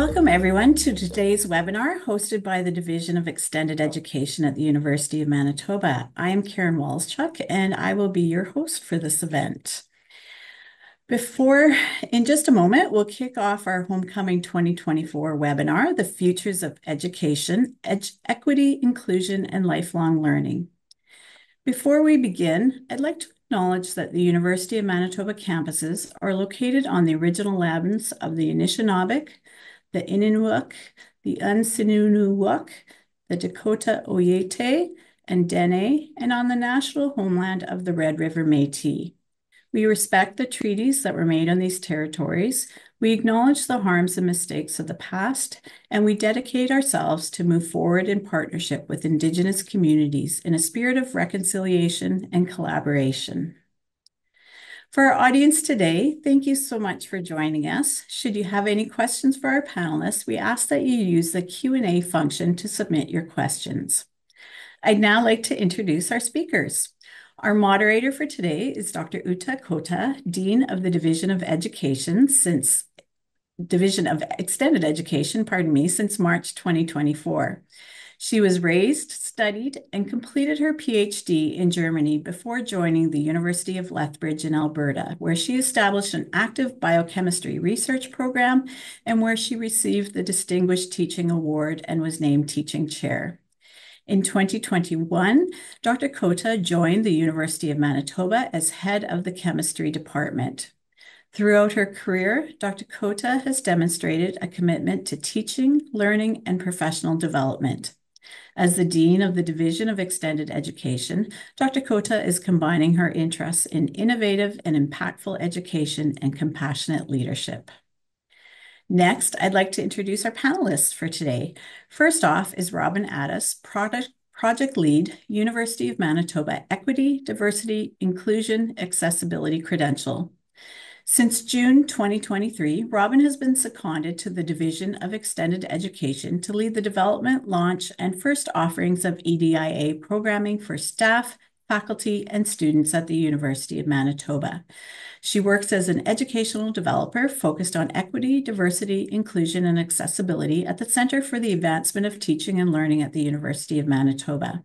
Welcome everyone to today's webinar hosted by the Division of Extended Education at the University of Manitoba. I am Karen Walschuk and I will be your host for this event. Before, in just a moment, we'll kick off our Homecoming 2024 webinar, The Futures of Education, Ed Equity, Inclusion, and Lifelong Learning. Before we begin, I'd like to acknowledge that the University of Manitoba campuses are located on the original lands of the Anishinaabeg, the Ininiwak, the Anisininewuk, the Dakota Oyate, and Dene, and on the national homeland of the Red River Métis. We respect the treaties that were made on these territories. We acknowledge the harms and mistakes of the past, and we dedicate ourselves to move forward in partnership with Indigenous communities in a spirit of reconciliation and collaboration. For our audience today, thank you so much for joining us. Should you have any questions for our panelists, we ask that you use the Q&A function to submit your questions. I'd now like to introduce our speakers. Our moderator for today is Dr. Ute Kothe, Dean of the Division of Education since Division of Extended Education, pardon me, since March 2024. She was raised, studied, and completed her PhD in Germany before joining the University of Lethbridge in Alberta, where she established an active biochemistry research program and where she received the Distinguished Teaching Award and was named teaching chair. In 2021, Dr. Kothe joined the University of Manitoba as head of the chemistry department. Throughout her career, Dr. Kothe has demonstrated a commitment to teaching, learning, and professional development. As the Dean of the Division of Extended Education, Dr. Kothe is combining her interests in innovative and impactful education and compassionate leadership. Next, I'd like to introduce our panelists for today. First off is Robin Attas, product, Project Lead, University of Manitoba Equity, Diversity, Inclusion, Accessibility Credential. Since June 2023, Robin has been seconded to the Division of Extended Education to lead the development, launch, and first offerings of EDIA programming for staff, faculty, and students at the University of Manitoba. She works as an educational developer focused on equity, diversity, inclusion, and accessibility at the Center for the Advancement of Teaching and Learning at the University of Manitoba.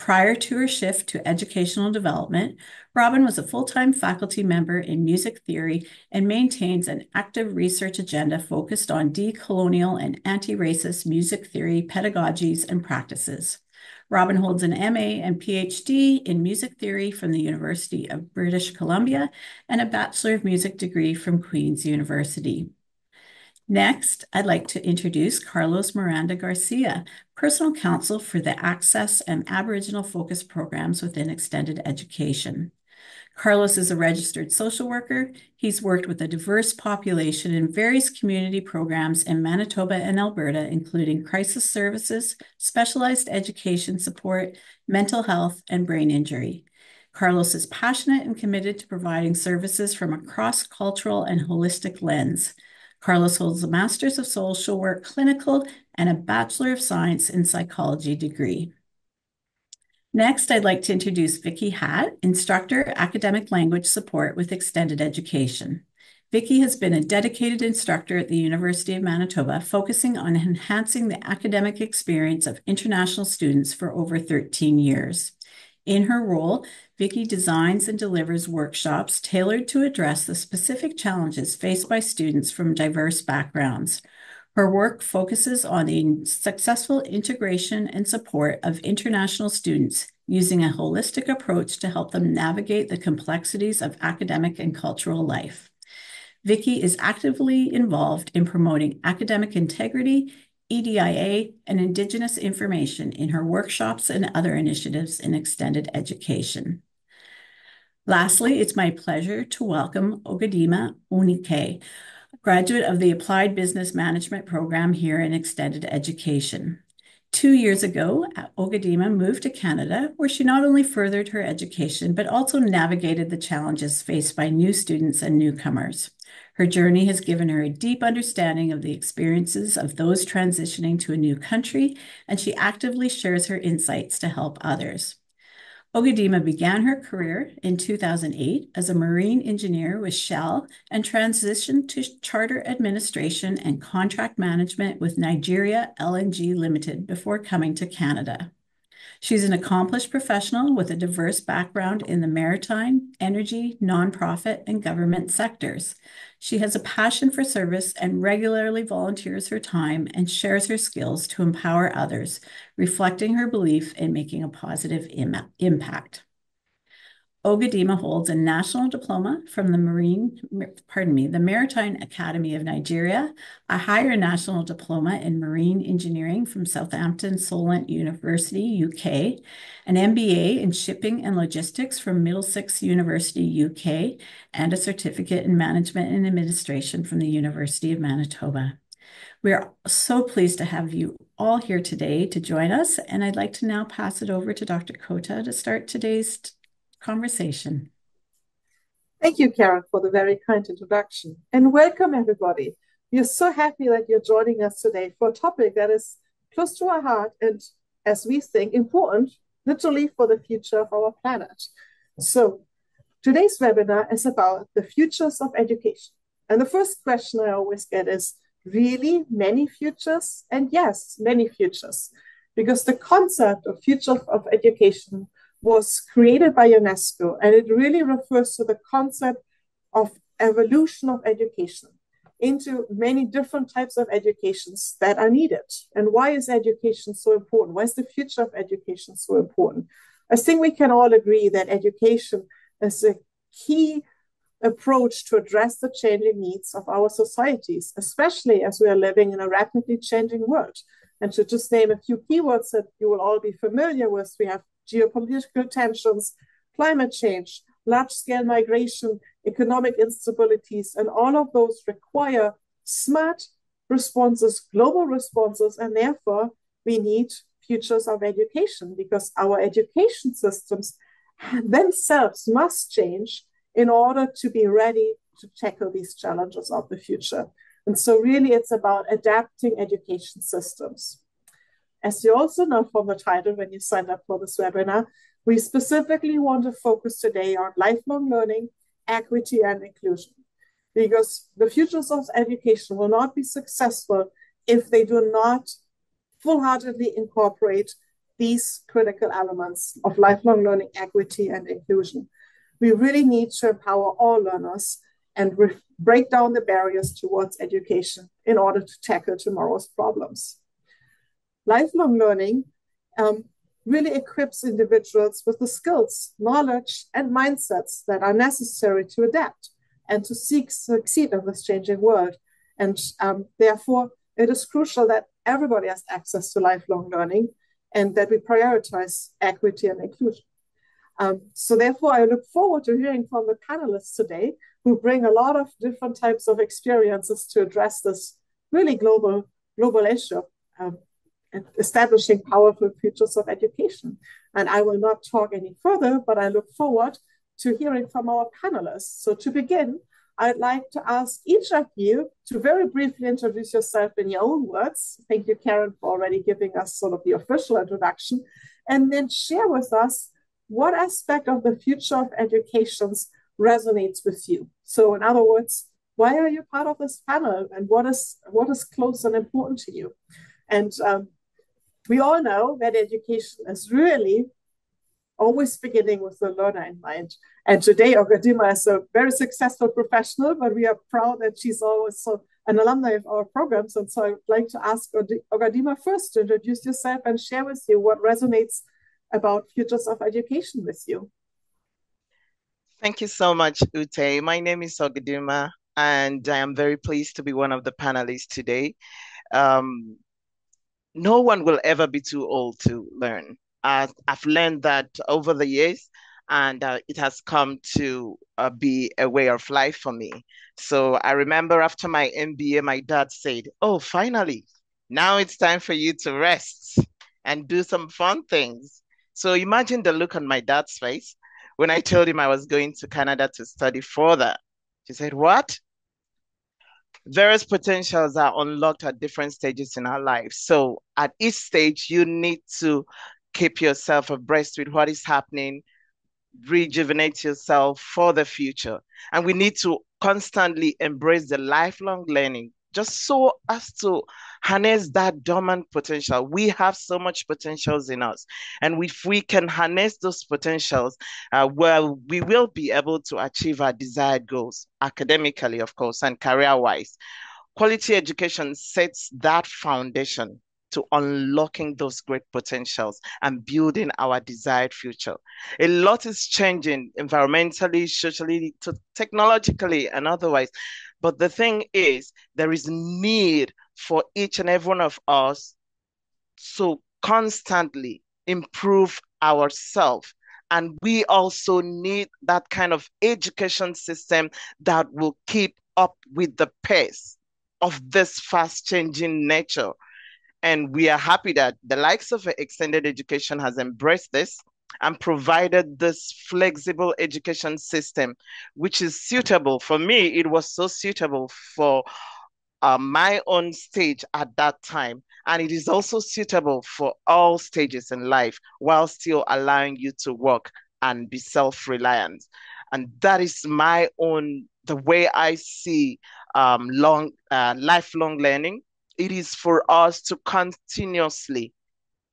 Prior to her shift to educational development, Robin was a full-time faculty member in music theory and maintains an active research agenda focused on decolonial and anti-racist music theory pedagogies and practices. Robin holds an MA and PhD in music theory from the University of British Columbia and a Bachelor of Music degree from Queen's University. Next, I'd like to introduce Carlos Miranda Garcia, Personal Counsel for the Access and Aboriginal Focus Programs within Extended Education. Carlos is a registered social worker. He's worked with a diverse population in various community programs in Manitoba and Alberta, including crisis services, specialized education support, mental health, and brain injury. Carlos is passionate and committed to providing services from a cross-cultural and holistic lens. Carlos holds a Master's of Social Work Clinical and a Bachelor of Science in Psychology degree. Next, I'd like to introduce Vicki Hatt, Instructor, Academic Language Support with Extended Education. Vicki has been a dedicated instructor at the University of Manitoba, focusing on enhancing the academic experience of international students for over 13 years. In her role, Vicki designs and delivers workshops tailored to address the specific challenges faced by students from diverse backgrounds. Her work focuses on the successful integration and support of international students using a holistic approach to help them navigate the complexities of academic and cultural life. Vicki is actively involved in promoting academic integrity, EDIA, and Indigenous information in her workshops and other initiatives in extended education. Lastly, it's my pleasure to welcome Ogadima Onike, graduate of the Applied Business Management program here in Extended Education. Two years ago, Ogadima moved to Canada, where she not only furthered her education, but also navigated the challenges faced by new students and newcomers. Her journey has given her a deep understanding of the experiences of those transitioning to a new country, and she actively shares her insights to help others. Ogadima began her career in 2008 as a marine engineer with Shell and transitioned to charter administration and contract management with Nigeria LNG Limited before coming to Canada. She's an accomplished professional with a diverse background in the maritime, energy, nonprofit, and government sectors. She has a passion for service and regularly volunteers her time and shares her skills to empower others, reflecting her belief in making a positive Im impact. Ogadima holds a national diploma from the Marine, pardon me, the Maritime Academy of Nigeria, a higher national diploma in marine engineering from Southampton Solent University, UK, an MBA in shipping and logistics from Middlesex University, UK, and a certificate in management and administration from the University of Manitoba. We are so pleased to have you all here today to join us, and I'd like to now pass it over to Dr. Kothe to start today's conversation. Thank you, Karen, for the very kind introduction. And welcome, everybody. We are so happy that you're joining us today for a topic that is close to our heart and, as we think, important, literally, for the future of our planet. So, today's webinar is about the futures of education. And the first question I always get is really many futures? And yes, many futures. Because the concept of future of education was created by UNESCO, and it really refers to the concept of evolution of education into many different types of educations that are needed. And why is education so important? Why is the future of education so important? I think we can all agree that education is a key approach to address the changing needs of our societies, especially as we are living in a rapidly changing world. And to just name a few keywords that you will all be familiar with, we have geopolitical tensions, climate change, large scale migration, economic instabilities, and all of those require smart responses, global responses, and therefore we need futures of education because our education systems themselves must change in order to be ready to tackle these challenges of the future. And so, really, it's about adapting education systems. As you also know from the title when you signed up for this webinar, we specifically want to focus today on lifelong learning, equity, and inclusion. Because the futures of education will not be successful if they do not full heartedly incorporate these critical elements of lifelong learning, equity, and inclusion. We really need to empower all learners and break down the barriers towards education in order to tackle tomorrow's problems lifelong learning um, really equips individuals with the skills, knowledge, and mindsets that are necessary to adapt and to seek succeed in this changing world. And um, therefore, it is crucial that everybody has access to lifelong learning and that we prioritize equity and inclusion. Um, so therefore, I look forward to hearing from the panelists today who bring a lot of different types of experiences to address this really global, global issue. Um, establishing powerful futures of education. And I will not talk any further, but I look forward to hearing from our panelists. So to begin, I'd like to ask each of you to very briefly introduce yourself in your own words. Thank you, Karen, for already giving us sort of the official introduction. And then share with us what aspect of the future of education resonates with you. So in other words, why are you part of this panel and what is what is close and important to you? And um, we all know that education is really always beginning with the learner in mind. And today, Ogadima is a very successful professional, but we are proud that she's also an alumni of our programs. And so I'd like to ask Ogadima first to introduce yourself and share with you what resonates about futures of education with you. Thank you so much, Ute. My name is Ogadima, and I am very pleased to be one of the panelists today. Um, no one will ever be too old to learn. Uh, I've learned that over the years, and uh, it has come to uh, be a way of life for me. So I remember after my MBA, my dad said, Oh, finally, now it's time for you to rest and do some fun things. So imagine the look on my dad's face when I told him I was going to Canada to study further. He said, What? Various potentials are unlocked at different stages in our lives. So at each stage, you need to keep yourself abreast with what is happening, rejuvenate yourself for the future. And we need to constantly embrace the lifelong learning just so as to harness that dormant potential. We have so much potentials in us. And if we can harness those potentials, uh, well, we will be able to achieve our desired goals academically, of course, and career wise. Quality education sets that foundation to unlocking those great potentials and building our desired future. A lot is changing environmentally, socially, technologically, and otherwise. But the thing is, there is need for each and every one of us to constantly improve ourselves. And we also need that kind of education system that will keep up with the pace of this fast changing nature. And we are happy that the likes of extended education has embraced this and provided this flexible education system, which is suitable for me. It was so suitable for uh, my own stage at that time. And it is also suitable for all stages in life while still allowing you to work and be self reliant. And that is my own, the way I see um, long, uh, lifelong learning. It is for us to continuously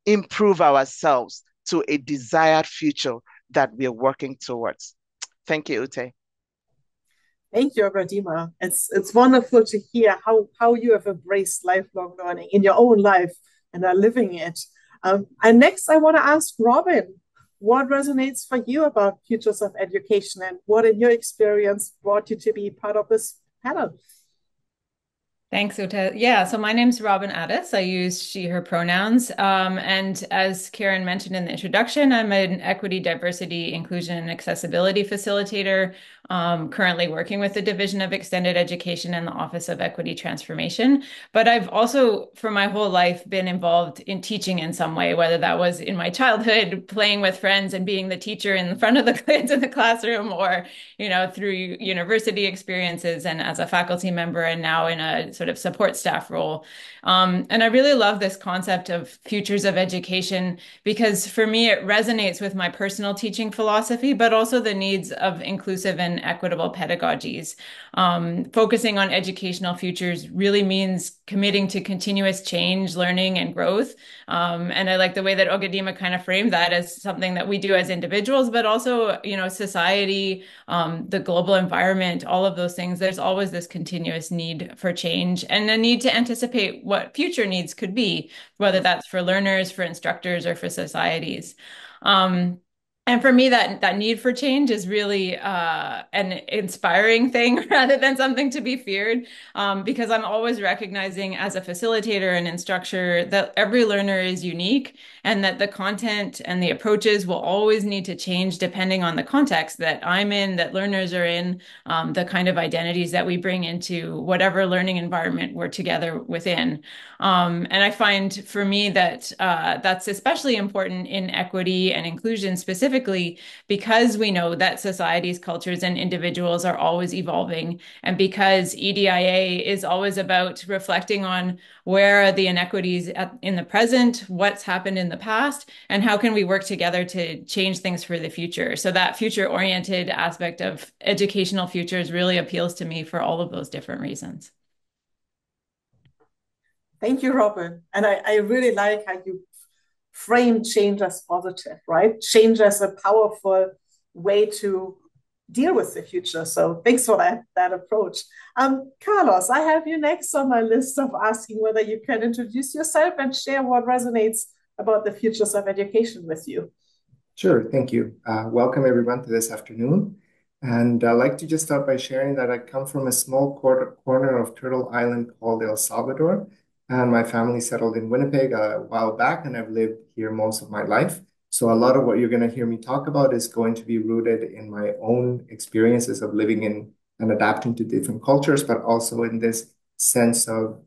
improve ourselves to a desired future that we are working towards. Thank you, Ute. Thank you, Ogadima. It's it's wonderful to hear how how you have embraced lifelong learning in your own life and are living it. Um, and next, I want to ask Robin, what resonates for you about futures of education, and what, in your experience, brought you to be part of this panel? Thanks, Ute. Yeah, so my name's Robin Attas. I use she, her pronouns. Um, and as Karen mentioned in the introduction, I'm an equity, diversity, inclusion, and accessibility facilitator, um, currently working with the Division of Extended Education and the Office of Equity Transformation. But I've also, for my whole life, been involved in teaching in some way, whether that was in my childhood, playing with friends and being the teacher in front of the kids in the classroom, or, you know, through university experiences and as a faculty member, and now in a sort of support staff role. Um, and I really love this concept of futures of education because for me, it resonates with my personal teaching philosophy, but also the needs of inclusive and equitable pedagogies. Um, focusing on educational futures really means committing to continuous change, learning, and growth. Um, and I like the way that Ogadima kind of framed that as something that we do as individuals, but also, you know, society, um, the global environment, all of those things. There's always this continuous need for change and a need to anticipate what future needs could be, whether that's for learners, for instructors, or for societies. Um, and for me that that need for change is really uh, an inspiring thing rather than something to be feared um, because i'm always recognizing as a facilitator and instructor that every learner is unique and that the content and the approaches will always need to change depending on the context that i'm in that learners are in um, the kind of identities that we bring into whatever learning environment we're together within. Um, and i find for me that uh, that's especially important in equity and inclusion specifically because we know that societies, cultures, and individuals are always evolving, and because EDIA is always about reflecting on where are the inequities at, in the present, what's happened in the past, and how can we work together to change things for the future. So that future-oriented aspect of educational futures really appeals to me for all of those different reasons. Thank you, Robin. And I, I really like how you frame change as positive, right? Change as a powerful way to deal with the future. So thanks for that, that approach. Um, Carlos, I have you next on my list of asking whether you can introduce yourself and share what resonates about the futures of education with you. Sure, thank you. Uh, welcome everyone to this afternoon. And I'd like to just start by sharing that I come from a small quarter, corner of Turtle Island called El Salvador and my family settled in Winnipeg a while back, and I've lived here most of my life. So a lot of what you're going to hear me talk about is going to be rooted in my own experiences of living in and adapting to different cultures, but also in this sense of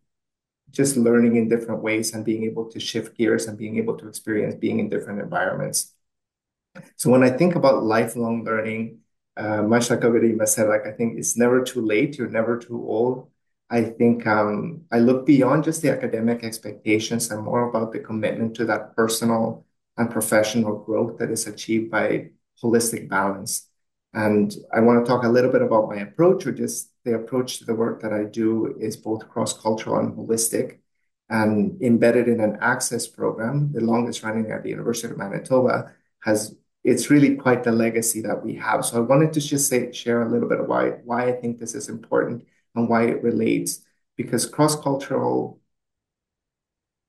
just learning in different ways and being able to shift gears and being able to experience being in different environments. So when I think about lifelong learning, much like Ogadima said, like I think it's never too late. You're never too old I think um, I look beyond just the academic expectations and more about the commitment to that personal and professional growth that is achieved by holistic balance. And I want to talk a little bit about my approach, or just the approach to the work that I do is both cross-cultural and holistic, and embedded in an access program, the longest running at the University of Manitoba, has it's really quite the legacy that we have. So I wanted to just say, share a little bit of why why I think this is important and why it relates, because cross-cultural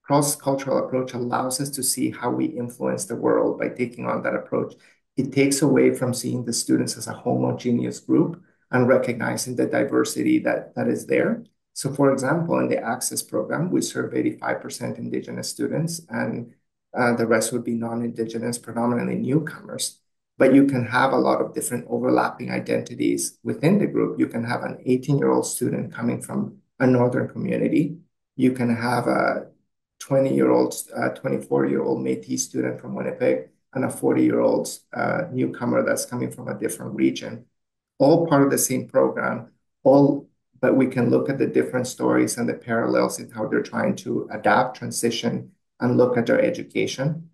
cross-cultural approach allows us to see how we influence the world by taking on that approach. It takes away from seeing the students as a homogeneous group and recognizing the diversity that, that is there. So, for example, in the Access program, we serve 85% Indigenous students, and uh, the rest would be non-Indigenous, predominantly newcomers. But you can have a lot of different overlapping identities within the group. You can have an 18-year-old student coming from a northern community. You can have a 20-year-old, uh, 24-year-old Métis student from Winnipeg and a 40-year-old uh, newcomer that's coming from a different region. All part of the same program, all but we can look at the different stories and the parallels in how they're trying to adapt, transition, and look at their education.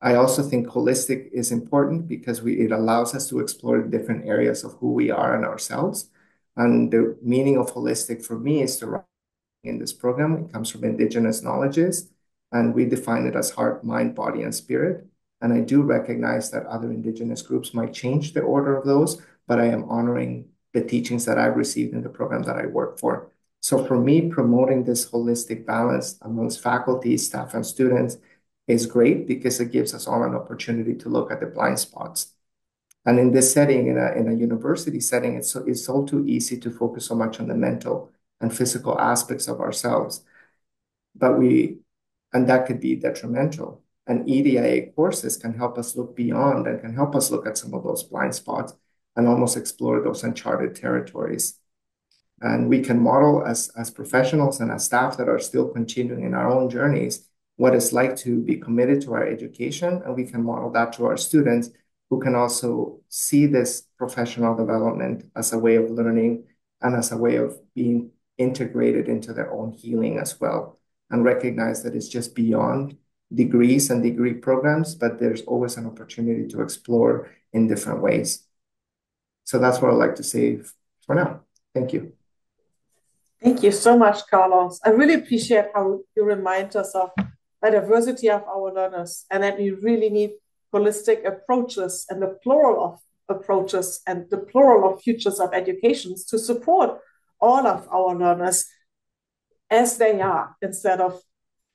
I also think holistic is important because we, it allows us to explore different areas of who we are and ourselves. And the meaning of holistic for me is to in this program. It comes from indigenous knowledges, and we define it as heart, mind, body, and spirit. And I do recognize that other indigenous groups might change the order of those, but I am honoring the teachings that I've received in the program that I work for. So for me, promoting this holistic balance amongst faculty, staff, and students is great because it gives us all an opportunity to look at the blind spots. And in this setting, in a, in a university setting, it's so, it's all too easy to focus so much on the mental and physical aspects of ourselves. But we, and that could be detrimental. And EDIA courses can help us look beyond and can help us look at some of those blind spots and almost explore those uncharted territories. And we can model as, as professionals and as staff that are still continuing in our own journeys what it's like to be committed to our education. And we can model that to our students who can also see this professional development as a way of learning and as a way of being integrated into their own healing as well and recognize that it's just beyond degrees and degree programs, but there's always an opportunity to explore in different ways. So that's what I'd like to say for now. Thank you. Thank you so much, Carlos. I really appreciate how you remind us of the diversity of our learners and that we really need holistic approaches and the plural of approaches and the plural of futures of educations to support all of our learners as they are instead of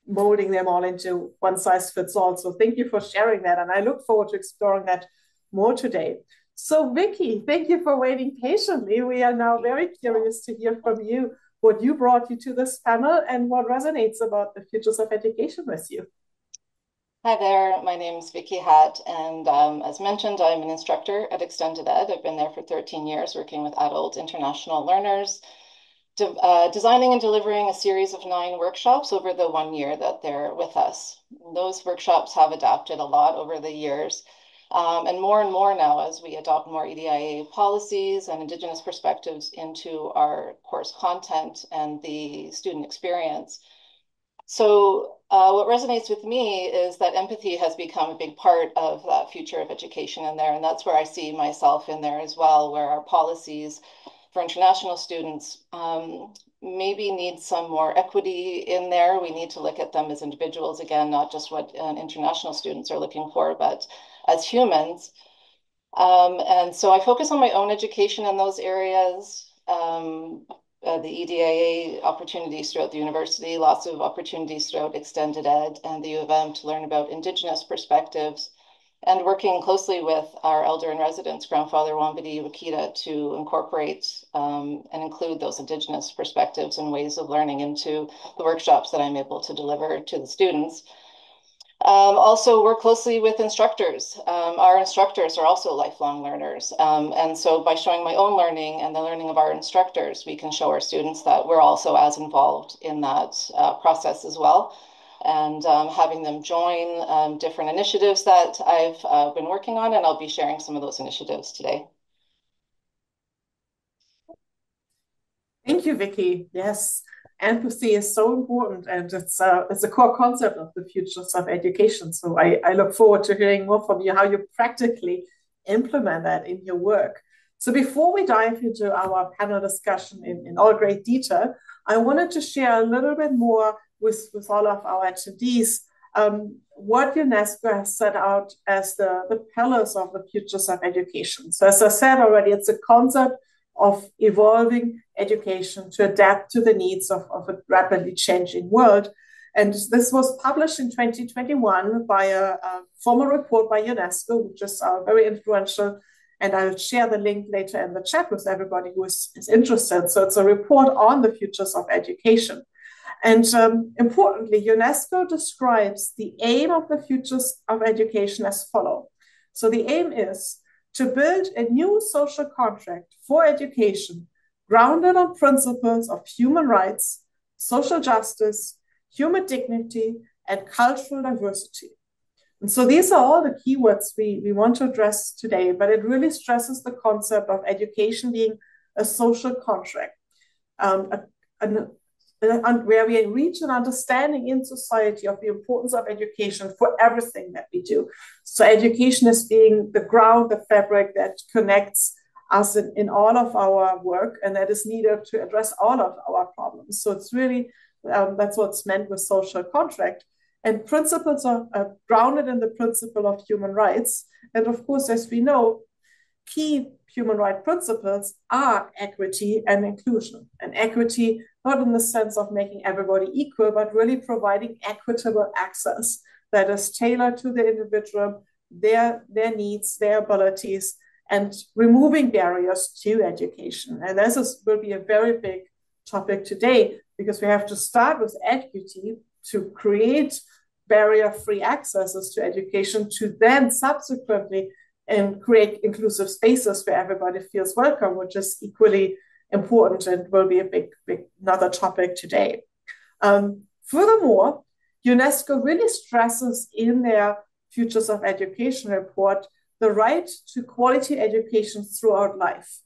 molding them all into one size fits all. So thank you for sharing that. And I look forward to exploring that more today. So Vicky, thank you for waiting patiently. We are now very curious to hear from you what you brought you to this panel and what resonates about the futures of education with you. Hi there, my name is Vicky Hatt, and um, as mentioned, I'm an instructor at Extended Ed. I've been there for 13 years working with adult international learners, de uh, designing and delivering a series of nine workshops over the one year that they're with us. Those workshops have adapted a lot over the years. Um, and more and more now as we adopt more EDIA policies and Indigenous perspectives into our course content and the student experience. So uh, what resonates with me is that empathy has become a big part of that future of education in there. And that's where I see myself in there as well, where our policies for international students um, maybe need some more equity in there. We need to look at them as individuals again, not just what uh, international students are looking for, but as humans. Um, and so I focus on my own education in those areas. Um, uh, the EDIA opportunities throughout the university, lots of opportunities throughout extended ed and the U of M to learn about Indigenous perspectives and working closely with our elder in residence, grandfather Wanbdi Wakita, to incorporate um, and include those Indigenous perspectives and ways of learning into the workshops that I'm able to deliver to the students. Um, also work closely with instructors. Um, our instructors are also lifelong learners. Um, and so by showing my own learning and the learning of our instructors, we can show our students that we're also as involved in that uh, process as well and um, having them join um, different initiatives that I've uh, been working on, and I'll be sharing some of those initiatives today. Thank you, Vicki. Yes, empathy is so important and it's a, it's a core concept of the futures of education. So I, I look forward to hearing more from you how you practically implement that in your work. So before we dive into our panel discussion in, in all great detail, I wanted to share a little bit more with, with all of our attendees um, what UNESCO has set out as the, the pillars of the futures of education. So as I said already, it's a concept of evolving education to adapt to the needs of, of a rapidly changing world. And this was published in 2021 by a, a formal report by UNESCO, which is uh, very influential. And I'll share the link later in the chat with everybody who is, is interested. So it's a report on the futures of education. And um, importantly, UNESCO describes the aim of the futures of education as follow. So the aim is to build a new social contract for education grounded on principles of human rights, social justice, human dignity, and cultural diversity. And so these are all the keywords we, we want to address today, but it really stresses the concept of education being a social contract, um, a, a, where we reach an understanding in society of the importance of education for everything that we do. So, education is being the ground, the fabric that connects us in, in all of our work, and that is needed to address all of our problems. So, it's really um, that's what's meant with social contract. And principles are, are grounded in the principle of human rights. And of course, as we know, key human right principles are equity and inclusion. And equity, not in the sense of making everybody equal, but really providing equitable access that is tailored to the individual, their, their needs, their abilities, and removing barriers to education. And this is, will be a very big topic today because we have to start with equity to create barrier free accesses to education to then subsequently and create inclusive spaces where everybody feels welcome, which is equally important and will be a big, big another topic today. Um, furthermore, UNESCO really stresses in their Futures of Education report the right to quality education throughout life.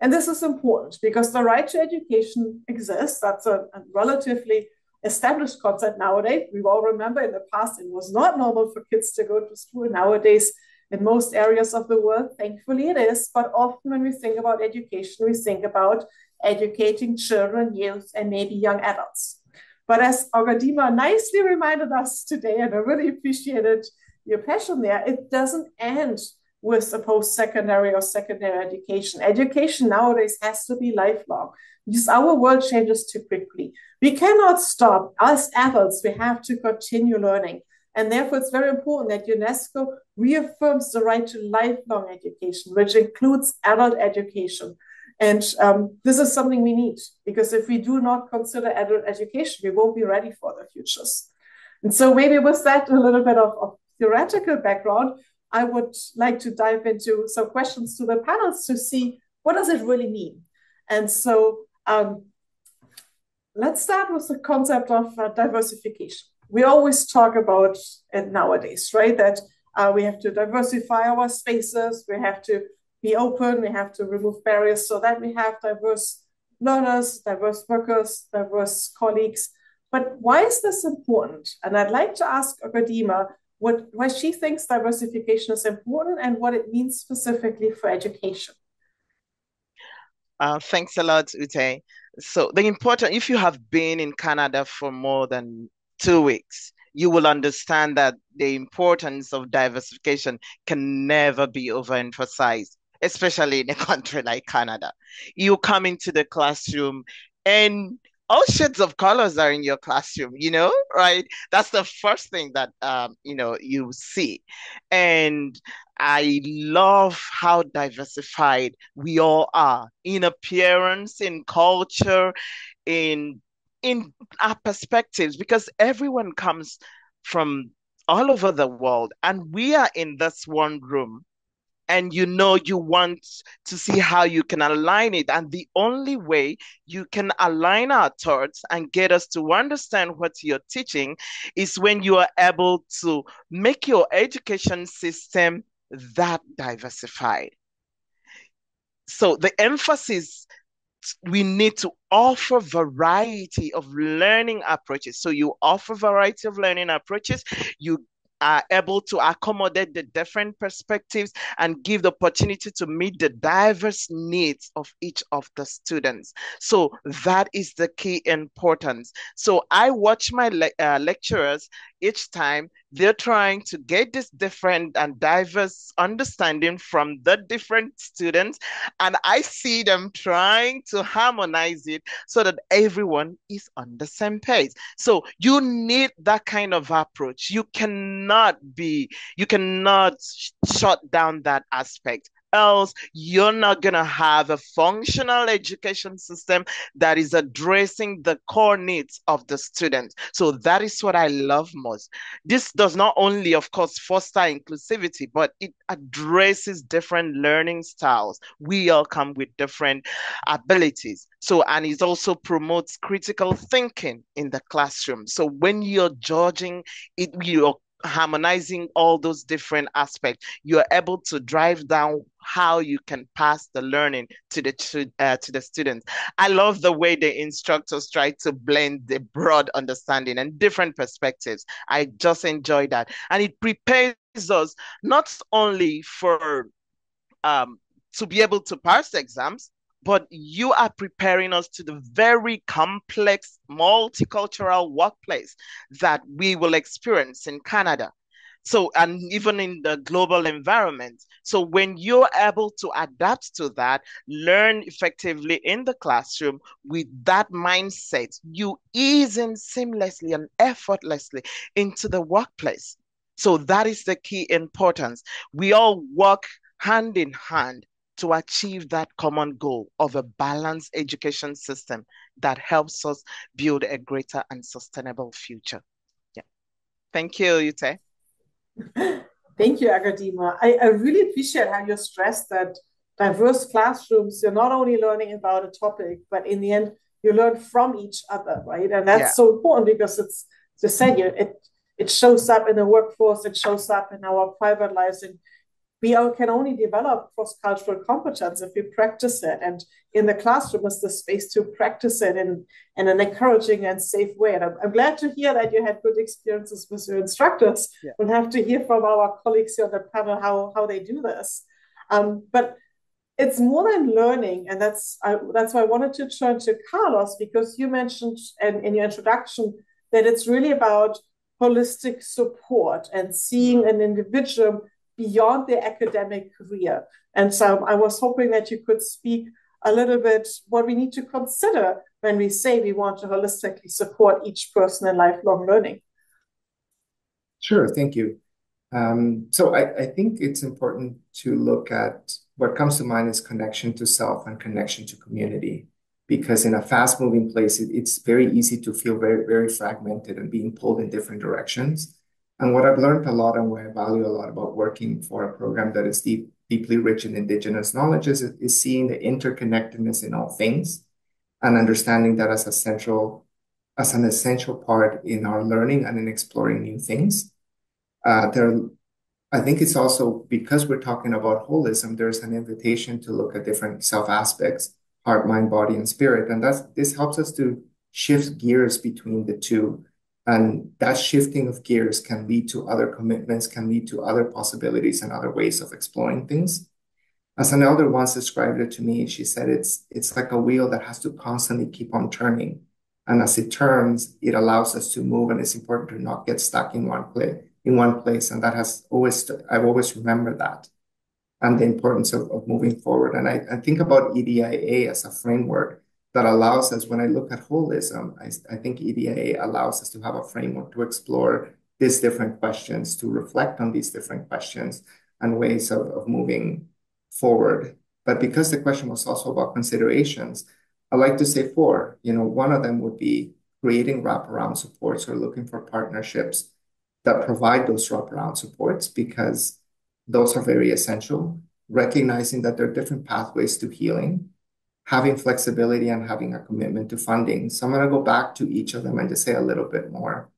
And this is important because the right to education exists. That's a, a relatively established concept nowadays. We all remember in the past it was not normal for kids to go to school. Nowadays, in most areas of the world. Thankfully, it is. But often, when we think about education, we think about educating children, youth, and maybe young adults. But as Ogadima nicely reminded us today, and I really appreciated your passion there, it doesn't end with a post secondary or secondary education. Education nowadays has to be lifelong because our world changes too quickly. We cannot stop. As adults, we have to continue learning. And therefore, it's very important that UNESCO reaffirms the right to lifelong education, which includes adult education. And um, this is something we need because if we do not consider adult education, we won't be ready for the futures. And so, maybe with that, a little bit of, of theoretical background, I would like to dive into some questions to the panels to see what does it really mean. And so, um, let's start with the concept of uh, diversification. We always talk about it nowadays, right? That uh, we have to diversify our spaces. We have to be open. We have to remove barriers so that we have diverse learners, diverse workers, diverse colleagues. But why is this important? And I'd like to ask Ogadima what why she thinks diversification is important and what it means specifically for education. Uh, thanks a lot, Ute. So the important, if you have been in Canada for more than two weeks, you will understand that the importance of diversification can never be overemphasized, especially in a country like Canada. You come into the classroom and all shades of colors are in your classroom you know right that's the first thing that um, you know you see and i love how diversified we all are in appearance in culture in in our perspectives because everyone comes from all over the world and we are in this one room and you know you want to see how you can align it. And the only way you can align our thoughts and get us to understand what you're teaching is when you are able to make your education system that diversified. So the emphasis we need to offer variety of learning approaches. So you offer variety of learning approaches. You are able to accommodate the different perspectives and give the opportunity to meet the diverse needs of each of the students. So that is the key importance. So I watch my le uh, lecturers each time they're trying to get this different and diverse understanding from the different students. And i see them trying to harmonize it so that everyone is on the same page. So you need that kind of approach. You cannot be you cannot shut down that aspect else you're not going to have a functional education system that is addressing the core needs of the students. So that is what I love most. This does not only, of course, foster inclusivity, but it addresses different learning styles. We all come with different abilities. So, and it also promotes critical thinking in the classroom. So when you're judging it, you're harmonizing all those different aspects, you're able to drive down how you can pass the learning to the to, uh, to the students. I love the way the instructors try to blend the broad understanding and different perspectives. I just enjoy that, and it prepares us not only for um, to be able to pass exams, but you are preparing us to the very complex multicultural workplace that we will experience in Canada. So, and even in the global environment. So, when you're able to adapt to that, learn effectively in the classroom with that mindset, you ease in seamlessly and effortlessly into the workplace. So, that is the key importance. We all work hand in hand to achieve that common goal of a balanced education system that helps us build a greater and sustainable future. Yeah. Thank you, Ute. Thank you, Ogadima. I, I really appreciate how you stressed that diverse classrooms, you're not only learning about a topic, but in the end, you learn from each other, right? And that's yeah. so important because it's the same. It it shows up in the workforce, it shows up in our private lives, and we all can only develop cross-cultural competence if we practice it. And in the classroom is the space to practice it in, in an encouraging and safe way. And I'm, I'm glad to hear that you had good experiences with your instructors. Yeah. We'll have to hear from our colleagues here on the panel how, how they do this. Um, but it's more than learning, and that's I, that's why I wanted to turn to Carlos because you mentioned in, in your introduction that it's really about holistic support and seeing an individual beyond their academic career. And so I was hoping that you could speak a little bit what we need to consider when we say we want to holistically support each person in lifelong learning. Sure, thank you. Um, so I, I think it's important to look at what comes to mind is connection to self and connection to community. Because in a fast moving place, it, it's very easy to feel very, very fragmented and being pulled in different directions. And what I've learned a lot and what I value a lot about working for a program that is deep, deeply rich in Indigenous knowledge is, is seeing the interconnectedness in all things and understanding that as a central, as an essential part in our learning and in exploring new things. Uh, there, I think it's also because we're talking about holism, there's an invitation to look at different self aspects, heart, mind, body, and spirit. And that's this helps us to shift gears between the two and that shifting of gears can lead to other commitments, can lead to other possibilities and other ways of exploring things. As an elder once described it to me, she said it's it's like a wheel that has to constantly keep on turning. And as it turns, it allows us to move. And it's important to not get stuck in one place in one place. And that has always I've always remembered that and the importance of, of moving forward. And I, I think about EDIA as a framework that allows us, when I look at holism, I, I think EDA allows us to have a framework to explore these different questions, to reflect on these different questions and ways of, of moving forward. But because the question was also about considerations, I like to say four. You know, one of them would be creating wraparound supports or looking for partnerships that provide those wraparound supports because those are very essential. Recognizing that there are different pathways to healing having flexibility and having a commitment to funding. So I'm going to go back to each of them and just say a little bit more.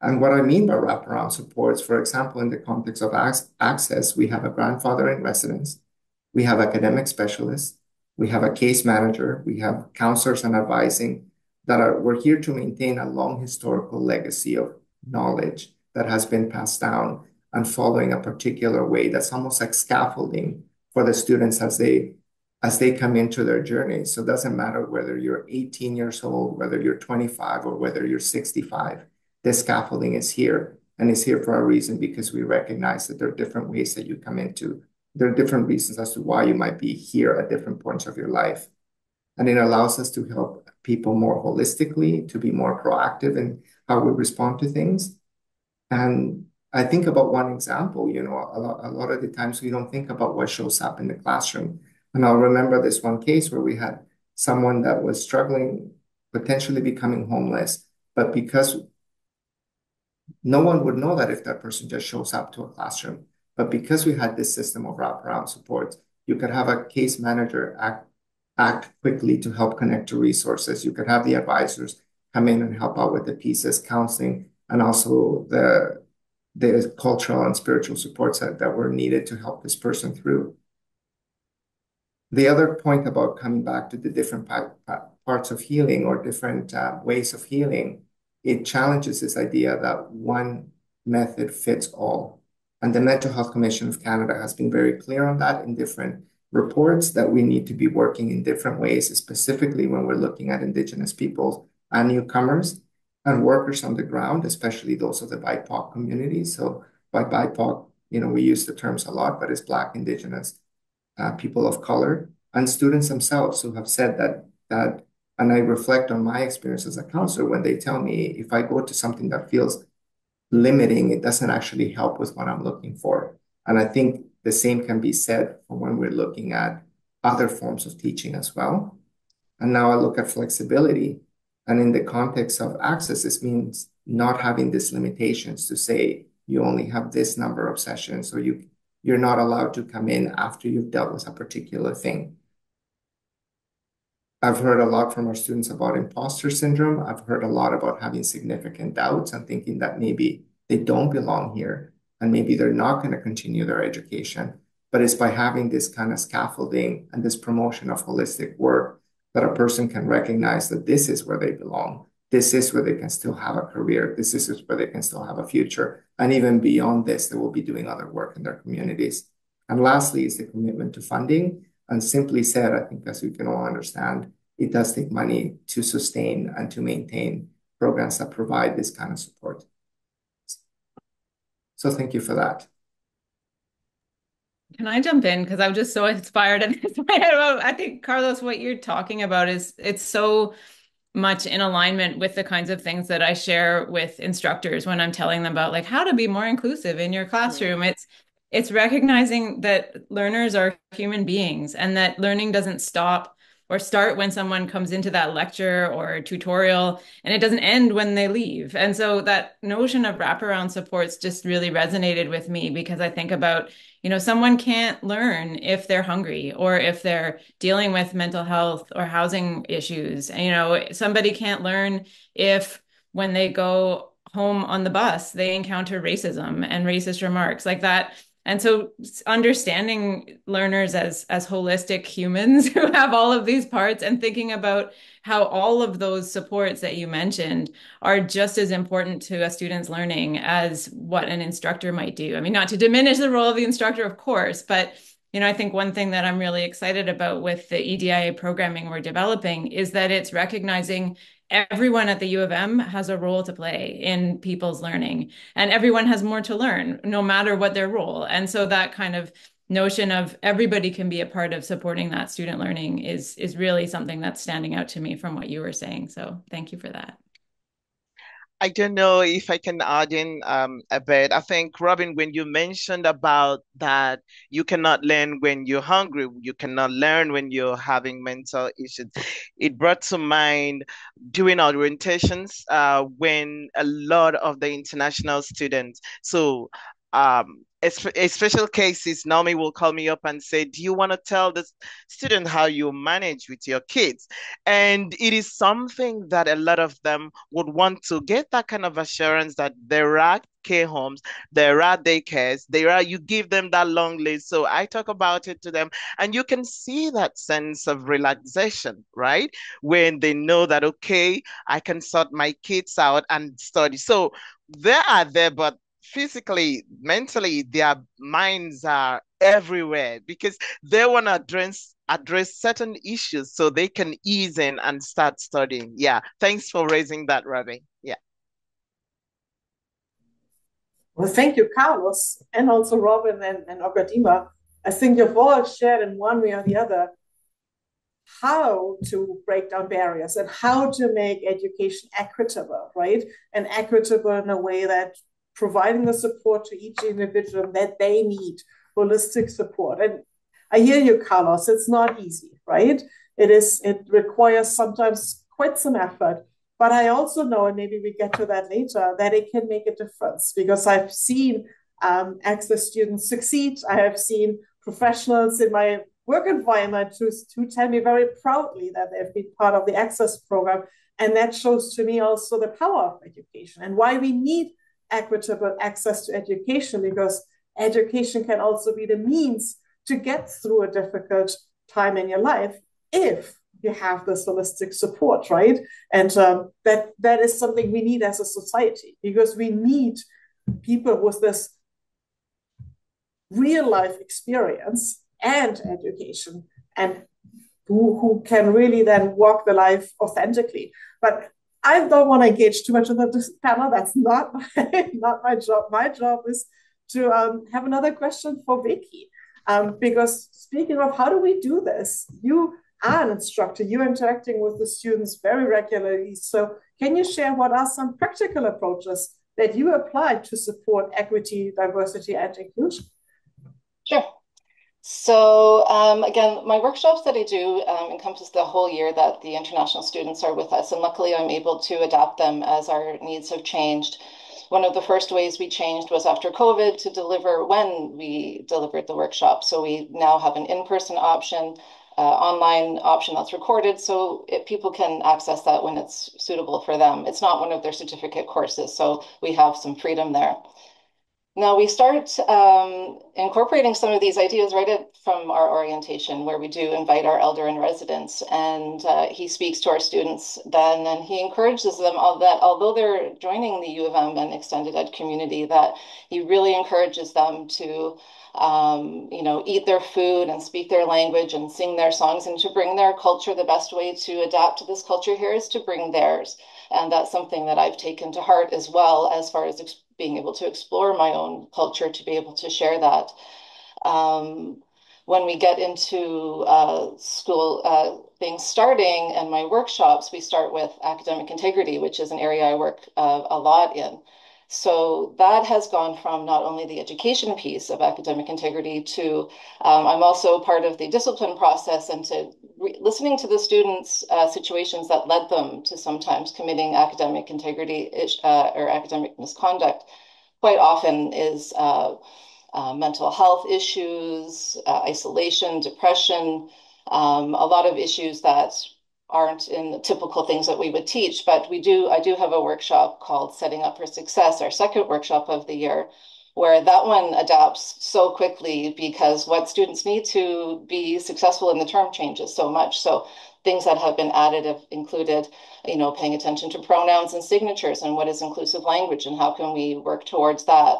And what I mean by wraparound supports, for example, in the context of access, we have a grandfather in residence, we have academic specialists, We have a case manager. We have counselors and advising that are, we're here to maintain a long historical legacy of knowledge that has been passed down and following a particular way that's almost like scaffolding for the students as they as they come into their journey. So it doesn't matter whether you're 18 years old, whether you're 25, or whether you're 65. The scaffolding is here and it's here for a reason because we recognize that there are different ways that you come into. There are different reasons as to why you might be here at different points of your life. And it allows us to help people more holistically, to be more proactive in how we respond to things. And I think about one example, you know, a lot, a lot of the times we don't think about what shows up in the classroom. And I'll remember this one case where we had someone that was struggling, potentially becoming homeless, but because no one would know that if that person just shows up to a classroom. But because we had this system of wraparound support, you could have a case manager act, act quickly to help connect to resources. You could have the advisors come in and help out with the pieces, counseling, and also the the cultural and spiritual supports that, that were needed to help this person through. The other point about coming back to the different parts of healing or different uh, ways of healing, it challenges this idea that one method fits all. And the Mental Health Commission of Canada has been very clear on that in different reports that we need to be working in different ways, specifically when we're looking at Indigenous peoples and newcomers and workers on the ground, especially those of the BIPOC community. So by BIPOC, you know, we use the terms a lot, but it's Black, Indigenous, uh, people of color, and students themselves who have said that that. And I reflect on my experience as a counselor when they tell me if I go to something that feels limiting, it doesn't actually help with what I'm looking for. And I think the same can be said for when we're looking at other forms of teaching as well. And now I look at flexibility and in the context of access, this means not having these limitations to say you only have this number of sessions or you, you're not allowed to come in after you've dealt with a particular thing. I've heard a lot from our students about imposter syndrome. I've heard a lot about having significant doubts and thinking that maybe they don't belong here and maybe they're not going to continue their education. But it's by having this kind of scaffolding and this promotion of holistic work that a person can recognize that this is where they belong. This is where they can still have a career. This is where they can still have a future. And even beyond this, they will be doing other work in their communities. And lastly is the commitment to funding. And simply said, I think as we can all understand, it does take money to sustain and to maintain programs that provide this kind of support. So thank you for that. Can I jump in? Because I'm just so inspired and I think, Carlos, what you're talking about is it's so much in alignment with the kinds of things that I share with instructors when I'm telling them about like how to be more inclusive in your classroom. It's it's recognizing that learners are human beings and that learning doesn't stop or start when someone comes into that lecture or tutorial and it doesn't end when they leave. And so that notion of wraparound supports just really resonated with me because I think about, you know, someone can't learn if they're hungry or if they're dealing with mental health or housing issues. And, you know, somebody can't learn if when they go home on the bus, they encounter racism and racist remarks like that and so understanding learners as as holistic humans who have all of these parts and thinking about how all of those supports that you mentioned are just as important to a student's learning as what an instructor might do. I mean not to diminish the role of the instructor of course but you know i think one thing that i'm really excited about with the edia programming we're developing is that it's recognizing everyone at the U of M has a role to play in people's learning, and everyone has more to learn, no matter what their role. And so that kind of notion of everybody can be a part of supporting that student learning is is really something that's standing out to me from what you were saying. So thank you for that. I don't know if I can add in um, a bit. I think, Robin, when you mentioned about that you cannot learn when you're hungry, you cannot learn when you're having mental issues, it brought to mind doing orientations uh, when a lot of the international students, so um, a special cases, Naomi will call me up and say, Do you want to tell the student how you manage with your kids? And it is something that a lot of them would want to get that kind of assurance that there are care homes, there are daycares, there are, you give them that long list. So I talk about it to them, and you can see that sense of relaxation, right? When they know that, okay, I can sort my kids out and study. So they are there, but physically, mentally, their minds are everywhere because they want to address address certain issues so they can ease in and start studying. Yeah. Thanks for raising that, Ravi. Yeah. Well, thank you, Carlos, and also Robin and, and Ogadima. I think you've all shared in one way or the other how to break down barriers and how to make education equitable, right? And equitable in a way that providing the support to each individual that they need, holistic support. And I hear you, Carlos, it's not easy, right? It is, it requires sometimes quite some effort. But I also know, and maybe we get to that later, that it can make a difference because I've seen um, access students succeed. I have seen professionals in my work environment who, who tell me very proudly that they've been part of the access program. And that shows to me also the power of education and why we need equitable access to education because education can also be the means to get through a difficult time in your life if you have this holistic support right? And um, that that is something we need as a society because we need people with this real life experience and education and who, who can really then walk the life authentically. But I don't want to engage too much in the panel. That's not my, not my job. My job is to um, have another question for Vicky. Um, because speaking of how do we do this, you are an instructor, you're interacting with the students very regularly. So can you share what are some practical approaches that you apply to support equity, diversity, and inclusion? Sure. So um, again, my workshops that I do um, encompass the whole year that the international students are with us, and luckily I'm able to adapt them as our needs have changed. One of the first ways we changed was after COVID to deliver when we delivered the workshop. So we now have an in-person option, uh, online option that's recorded, so it, people can access that when it's suitable for them. It's not one of their certificate courses, so we have some freedom there. Now we start um, incorporating some of these ideas right from our orientation, where we do invite our elder in residence, and uh, he speaks to our students then, and he encourages them all that although they're joining the U of M and extended ed community, that he really encourages them to, um, you know, eat their food and speak their language and sing their songs, and to bring their culture. The best way to adapt to this culture here is to bring theirs, and that's something that I've taken to heart as well, as far as being able to explore my own culture to be able to share that. Um, when we get into uh, school uh, things starting and my workshops, we start with academic integrity, which is an area I work uh, a lot in. So that has gone from not only the education piece of academic integrity to um, I'm also part of the discipline process and to listening to the students' uh, situations that led them to sometimes committing academic integrity uh, or academic misconduct. Quite often is uh, uh mental health issues, uh, isolation, depression, um, a lot of issues that aren't in the typical things that we would teach, but we do, I do have a workshop called Setting Up for Success, our second workshop of the year, where that one adapts so quickly because what students need to be successful in the term changes so much. So things that have been added have included, you know, paying attention to pronouns and signatures and what is inclusive language and how can we work towards that.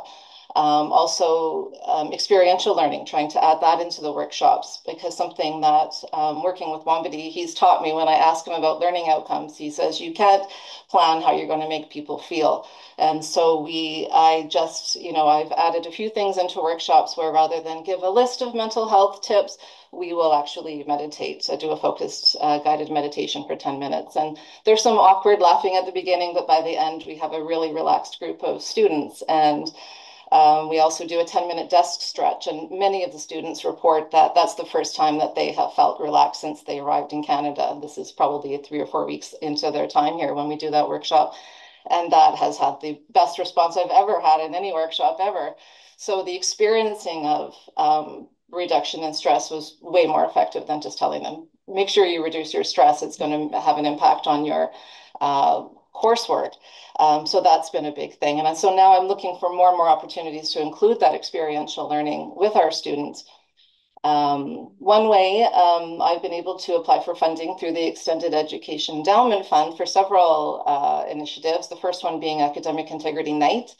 Um, also, um, experiential learning, trying to add that into the workshops because something that um, working with Wanbdi, he's taught me when I ask him about learning outcomes, he says you can't plan how you're going to make people feel. And so we, I just, you know, I've added a few things into workshops where rather than give a list of mental health tips, we will actually meditate, uh, do a focused uh, guided meditation for 10 minutes. And there's some awkward laughing at the beginning, but by the end, we have a really relaxed group of students. And um, we also do a 10 minute desk stretch, and many of the students report that that's the first time that they have felt relaxed since they arrived in Canada. This is probably three or four weeks into their time here when we do that workshop. And that has had the best response I've ever had in any workshop ever. So the experiencing of um, reduction in stress was way more effective than just telling them, make sure you reduce your stress. It's going to have an impact on your uh, coursework. Um, so that's been a big thing. And so now I'm looking for more and more opportunities to include that experiential learning with our students. Um, one way um, I've been able to apply for funding through the Extended Education Endowment Fund for several uh, initiatives. The first one being Academic Integrity Night.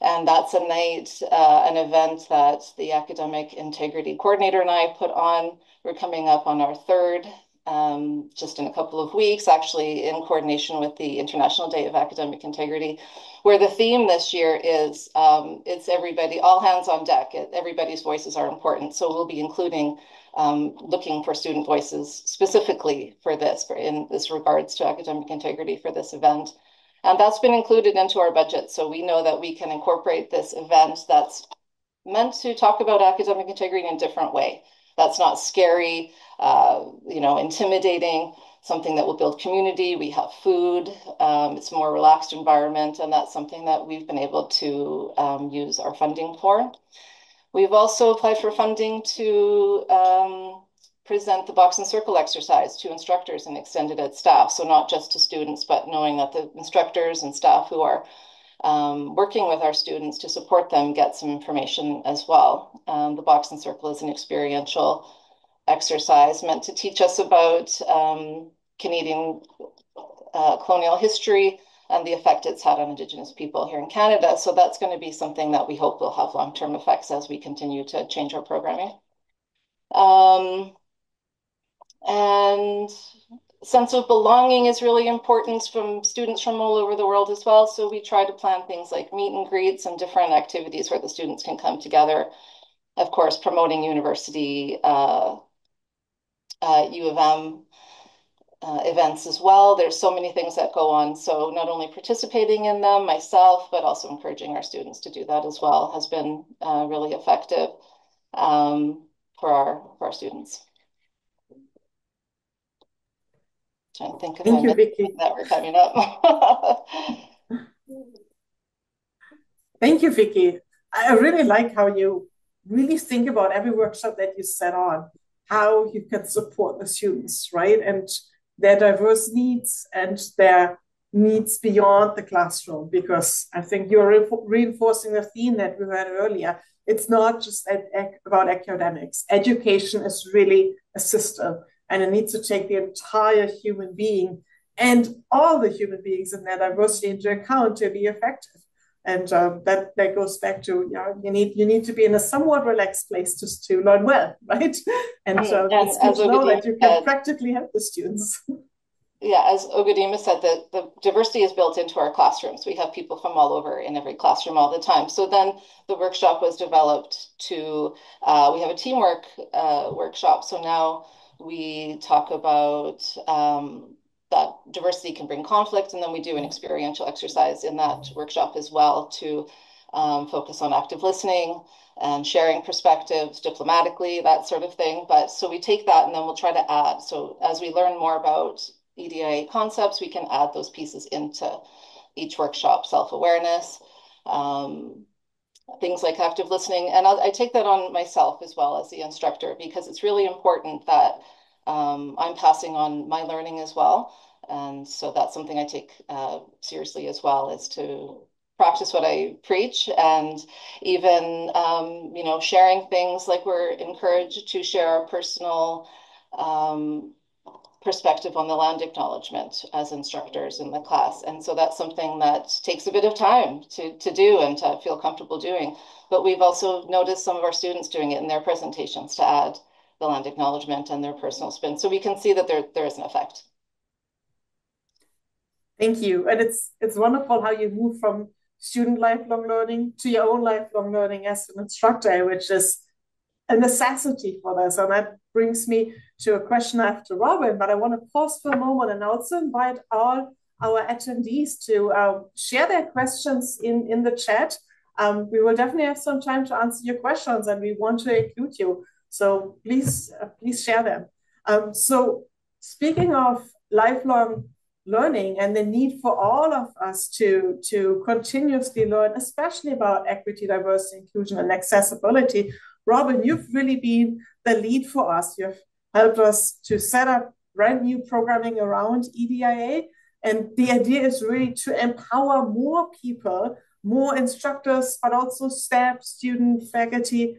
And that's a night, uh, an event that the Academic Integrity Coordinator and I put on. We're coming up on our third um, just in a couple of weeks, actually in coordination with the International Day of Academic Integrity, where the theme this year is um, it's everybody, all hands on deck. Everybody's voices are important. So we'll be including um, looking for student voices specifically for this, for in this regards to academic integrity for this event. And that's been included into our budget. So we know that we can incorporate this event that's meant to talk about academic integrity in a different way. That's not scary, uh, you know, intimidating, something that will build community. We have food. Um, it's a more relaxed environment, and that's something that we've been able to um, use our funding for. We've also applied for funding to um, present the box and circle exercise to instructors and extended ed staff. So not just to students, but knowing that the instructors and staff who are um, working with our students to support them get some information as well. Um, the box and circle is an experiential exercise meant to teach us about um, Canadian uh, colonial history and the effect it's had on Indigenous people here in Canada. So that's going to be something that we hope will have long-term effects as we continue to change our programming. Um, and sense of belonging is really important from students from all over the world as well. So we try to plan things like meet and greets and different activities where the students can come together. Of course, promoting university uh, uh, U of M uh, events as well. There's so many things that go on. So not only participating in them myself, but also encouraging our students to do that as well has been uh, really effective um, for our for our students. Trying to think of Thank you, Vicky. that we're coming up. Thank you, Vicky. I really like how you really think about every workshop that you set on, how you can support the students, right? And their diverse needs and their needs beyond the classroom, because I think you're re reinforcing the theme that we heard earlier. It's not just about academics. Education is really a system and it needs to take the entire human being and all the human beings in their diversity into account to be effective. And um, that that goes back to you know you need you need to be in a somewhat relaxed place just to learn well, right? And, uh, and it's good to know that you can practically help the students. Yeah, as Ogadima said, the, the diversity is built into our classrooms. We have people from all over in every classroom all the time. So then the workshop was developed to, uh, we have a teamwork uh, workshop. So now we talk about um, that diversity can bring conflict, and then we do an experiential exercise in that workshop as well to um, focus on active listening and sharing perspectives diplomatically, that sort of thing. But so we take that and then we'll try to add. So as we learn more about EDIA concepts, we can add those pieces into each workshop, self-awareness, um, things like active listening. And I'll, i take that on myself as well as the instructor because it's really important that um, I'm passing on my learning as well. And so that's something I take uh, seriously as well is to practice what I preach and even, um, you know, sharing things like we're encouraged to share our personal um, perspective on the land acknowledgement as instructors in the class. And so that's something that takes a bit of time to, to do and to feel comfortable doing. But we've also noticed some of our students doing it in their presentations to add the land acknowledgement and their personal spin. So we can see that there, there is an effect. Thank you. And it's it's wonderful how you move from student lifelong learning to your own lifelong learning as an instructor, which is a necessity for this. And that brings me to a question after Robin, but I want to pause for a moment and also invite all our attendees to uh, share their questions in, in the chat. Um, we will definitely have some time to answer your questions and we want to include you. So please, uh, please share them. Um, so speaking of lifelong learning and the need for all of us to, to continuously learn, especially about equity, diversity, inclusion, and accessibility. Robin, you've really been the lead for us. You've helped us to set up brand new programming around EDIA. And the idea is really to empower more people, more instructors, but also staff, student, faculty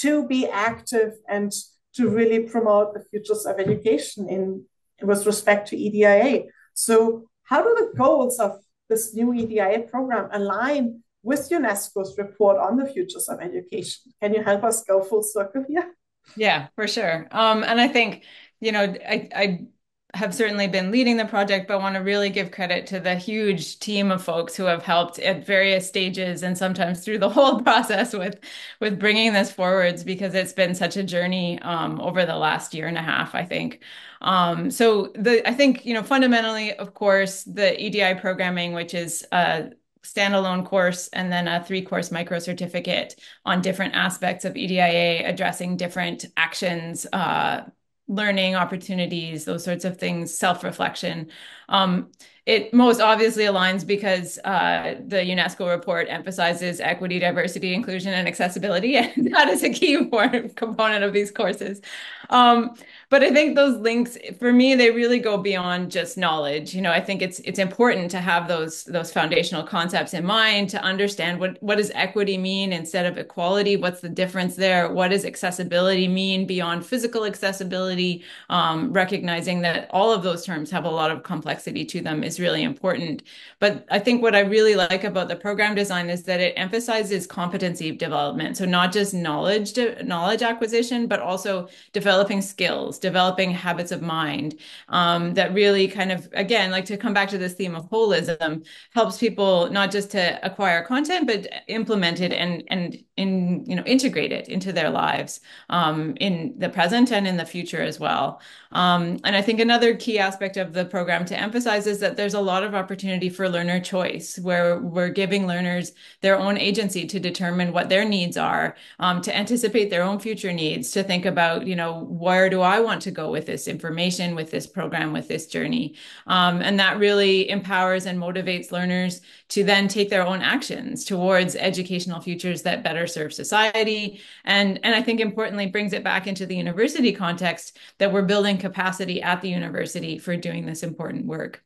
to be active and to really promote the futures of education in with respect to EDIA. So how do the goals of this new EDIA program align with UNESCO's report on the futures of education? Can you help us go full circle here? Yeah, for sure. Um, and I think, you know, I, I have certainly been leading the project, but want to really give credit to the huge team of folks who have helped at various stages and sometimes through the whole process with with bringing this forwards because it's been such a journey um, over the last year and a half, I think. Um, so the I think you know fundamentally, of course, the EDI programming, which is a standalone course and then a three course micro certificate on different aspects of EDIA addressing different actions uh, learning opportunities, those sorts of things, self reflection. Um, it most obviously aligns because uh, the UNESCO report emphasizes equity, diversity, inclusion, and accessibility, and that is a key important component of these courses. Um, but I think those links, for me, they really go beyond just knowledge. You know, I think it's it's important to have those those foundational concepts in mind to understand what what does equity mean instead of equality. What's the difference there? What does accessibility mean beyond physical accessibility? Um, recognizing that all of those terms have a lot of complexity to them is really important. But I think what I really like about the program design is that it emphasizes competency development. So not just knowledge knowledge acquisition, but also developing skills developing habits of mind um, that really kind of, again, like to come back to this theme of holism, helps people not just to acquire content, but implement it and, and in, you know, integrate it into their lives um, in the present and in the future as well. Um, and I think another key aspect of the program to emphasize is that there's a lot of opportunity for learner choice, where we're giving learners their own agency to determine what their needs are, um, to anticipate their own future needs, to think about, you know, where do I want to go with this information, with this program, with this journey. Um, and that really empowers and motivates learners to then take their own actions towards educational futures that better serve society. And, and I think importantly brings it back into the university context that we're building capacity at the university for doing this important work.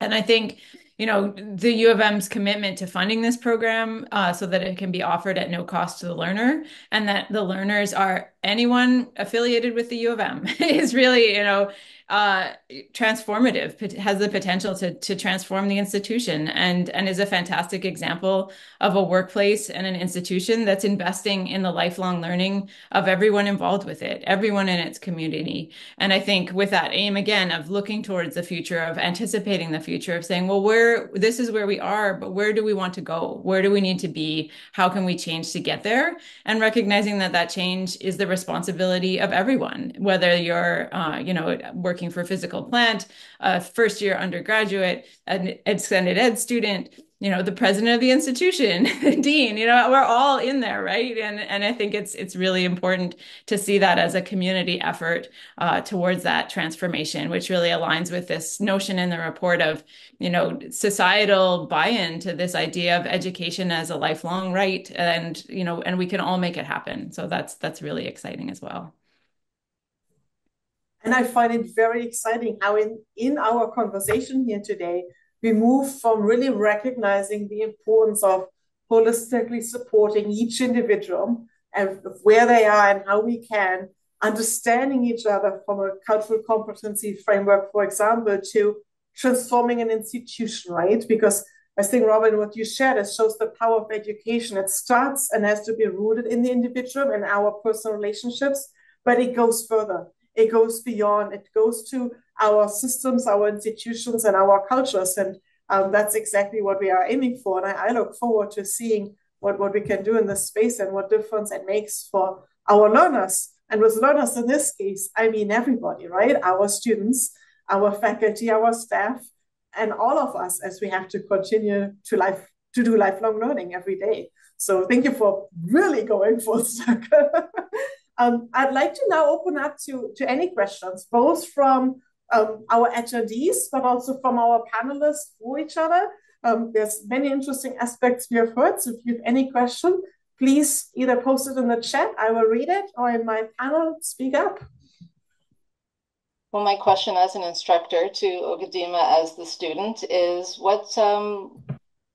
And I think you know, the U of M's commitment to funding this program uh, so that it can be offered at no cost to the learner and that the learners are anyone affiliated with the U of M is really, you know, uh, transformative, has the potential to, to transform the institution and, and is a fantastic example of a workplace and an institution that's investing in the lifelong learning of everyone involved with it, everyone in its community. And I think with that aim again of looking towards the future, of anticipating the future, of saying, well, where this is where we are, but where do we want to go? Where do we need to be? How can we change to get there? And recognizing that that change is the responsibility of everyone, whether you're, uh, you know, working for physical plant, a first year undergraduate, an extended ed student, you know, the president of the institution, the dean, you know, we're all in there, right? And and I think it's it's really important to see that as a community effort uh, towards that transformation, which really aligns with this notion in the report of, you know, societal buy-in to this idea of education as a lifelong right, and you know, and we can all make it happen. So that's that's really exciting as well. And I find it very exciting how in, in our conversation here today, we move from really recognizing the importance of holistically supporting each individual and where they are and how we can, understanding each other from a cultural competency framework, for example, to transforming an institution, right? Because I think, Robin, what you shared it shows the power of education. It starts and has to be rooted in the individual and our personal relationships, but it goes further it goes beyond, it goes to our systems, our institutions, and our cultures. And um, that's exactly what we are aiming for. And I, I, look forward to seeing what, what we can do in this space and what difference it makes for our learners. And with learners in this case, I mean everybody, right? Our students, our faculty, our staff, and all of us as we have to continue to life to do lifelong learning every day. So thank you for really going full circle. Um, I'd like to now open up to, to any questions, both from um, our attendees, but also from our panelists for each other. Um, there's many interesting aspects we have heard. So if you have any question, please either post it in the chat, I will read it, or in my panel, speak up. Well, my question as an instructor to Ogadima as the student is what, um,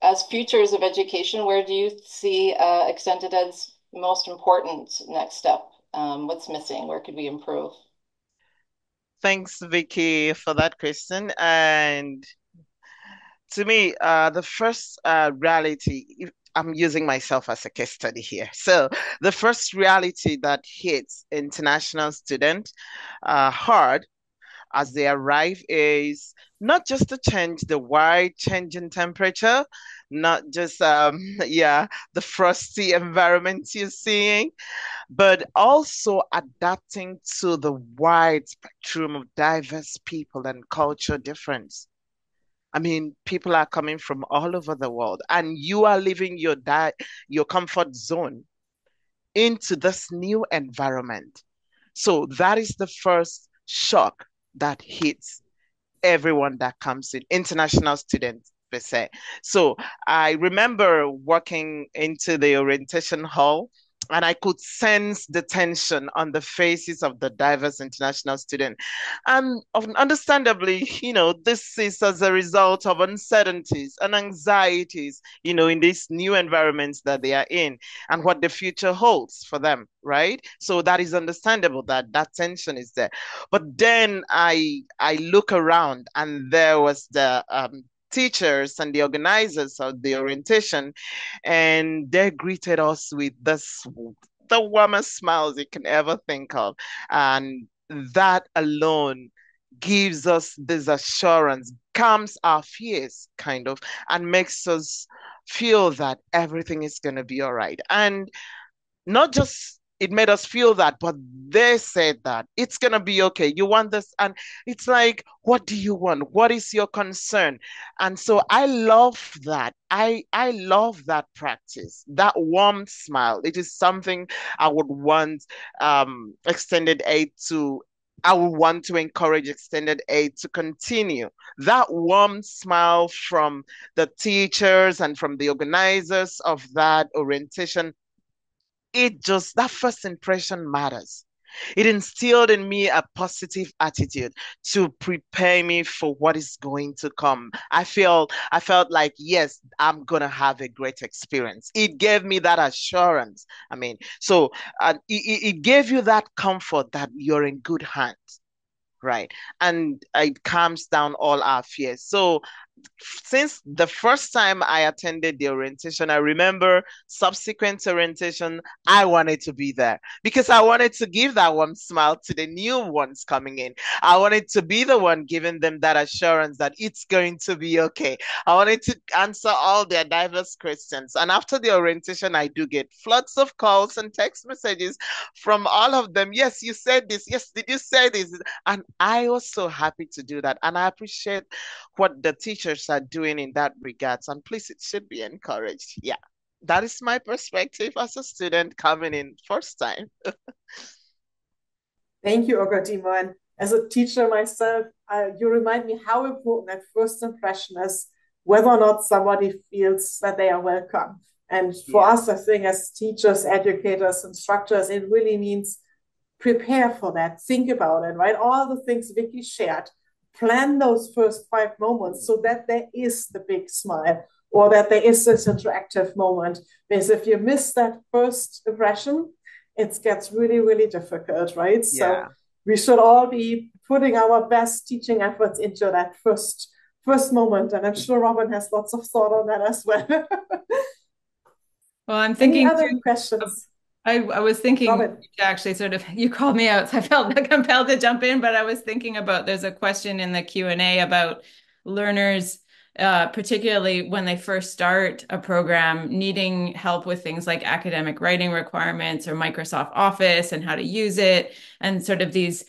as futures of education, where do you see uh, extended ed's most important next step? Um, what's missing? Where could we improve? Thanks, Vicky, for that question. And to me, uh, the first uh, reality, I'm using myself as a case study here. So the first reality that hits international students uh, hard as they arrive is not just to change the wide change in temperature, not just um yeah the frosty environment you're seeing, but also adapting to the wide spectrum of diverse people and culture difference. I mean, people are coming from all over the world, and you are leaving your di- your comfort zone into this new environment. So that is the first shock that hits everyone that comes in, international students per se. So I remember walking into the orientation hall and I could sense the tension on the faces of the diverse international student. And understandably, you know, this is as a result of uncertainties and anxieties, you know, in these new environments that they are in and what the future holds for them, right? So that is understandable that that tension is there. But then I I look around and there was the um, teachers and the organizers of the orientation, and they greeted us with this the warmest smiles you can ever think of. And that alone gives us this assurance, calms our fears, kind of, and makes us feel that everything is going to be all right. And not just it made us feel that but they said that it's going to be okay. You want this and it's like what do you want? What is your concern? And so i love that. I i love that practice that warm smile. It is something i would want um extended aid to I would want to encourage extended aid to continue. That warm smile from the teachers and from the organizers of that orientation it just that first impression matters. It instilled in me a positive attitude to prepare me for what is going to come. I feel I felt like yes, I'm gonna have a great experience. It gave me that assurance. I mean, so uh, it, it gave you that comfort that you're in good hands right and it calms down all our fears so since the first time I attended the orientation, I remember subsequent orientation, I wanted to be there because I wanted to give that one smile to the new ones coming in. I wanted to be the one giving them that assurance that it's going to be okay. I wanted to answer all their diverse questions. And after the orientation, I do get floods of calls and text messages from all of them. Yes, you said this. Yes, did you say this? And I was so happy to do that. And I appreciate what the teacher teachers are doing in that regards. And please, it should be encouraged. Yeah, that is my perspective as a student coming in first time. Thank you, Ogadima. And as a teacher myself, uh, you remind me how important that first impression is, whether or not somebody feels that they are welcome. And for yeah. us, I think as teachers, educators, instructors, it really means prepare for that, think about it, right? All the things Vicky shared plan those first five moments so that there is the big smile or that there is this interactive moment. Because if you miss that first impression, it gets really, really difficult, right? Yeah. So we should all be putting our best teaching efforts into that first first moment. And I'm sure Robin has lots of thought on that as well. well, I'm thinking Any other questions. I, I was thinking actually sort of you called me out so I felt compelled to jump in but I was thinking about there's a question in the Q&A about learners uh, particularly when they first start a program needing help with things like academic writing requirements or Microsoft Office and how to use it and sort of these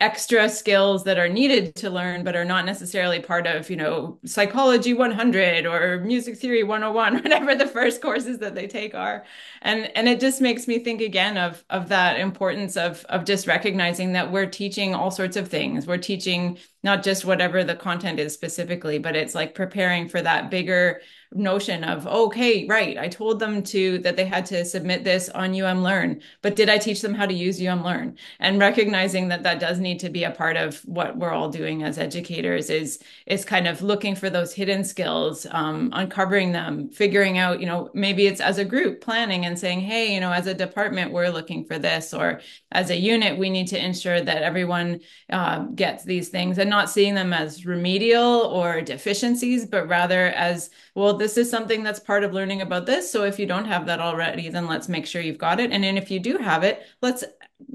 extra skills that are needed to learn but are not necessarily part of you know psychology 100 or music theory 101 whatever the first courses that they take are. And and it just makes me think again of of that importance of of just recognizing that we're teaching all sorts of things. We're teaching not just whatever the content is specifically, but it's like preparing for that bigger notion of okay right i told them to that they had to submit this on um learn but did i teach them how to use um learn and recognizing that that does need to be a part of what we're all doing as educators is is kind of looking for those hidden skills um, uncovering them figuring out you know maybe it's as a group planning and saying hey you know as a department we're looking for this or as a unit we need to ensure that everyone uh, gets these things and not seeing them as remedial or deficiencies but rather as well this is something that's part of learning about this. So if you don't have that already, then let's make sure you've got it. And then if you do have it, let's,